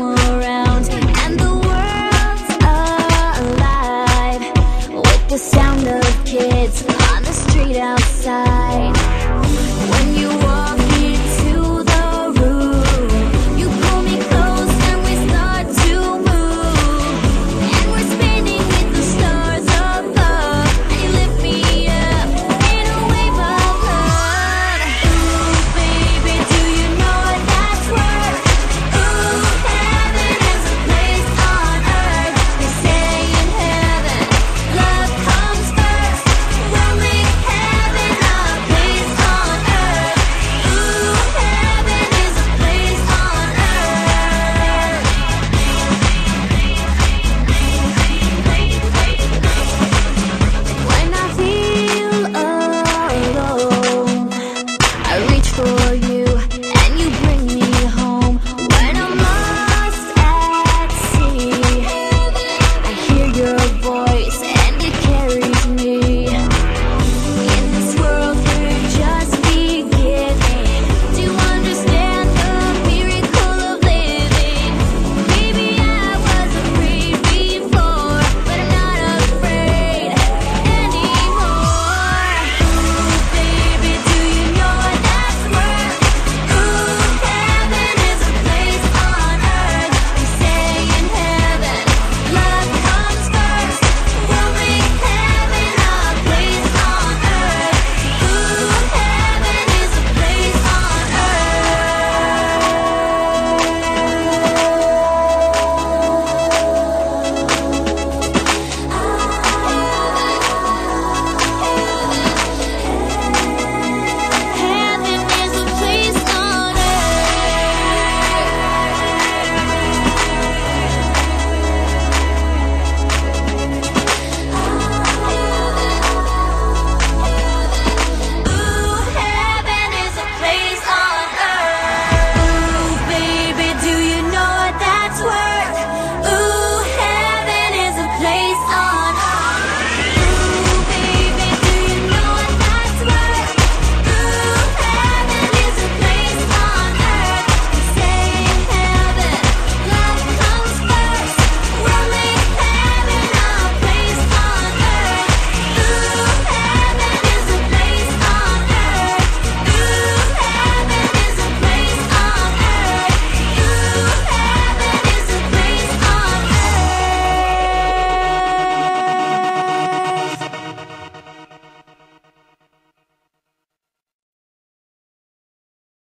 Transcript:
and the sound of kids on the street outside.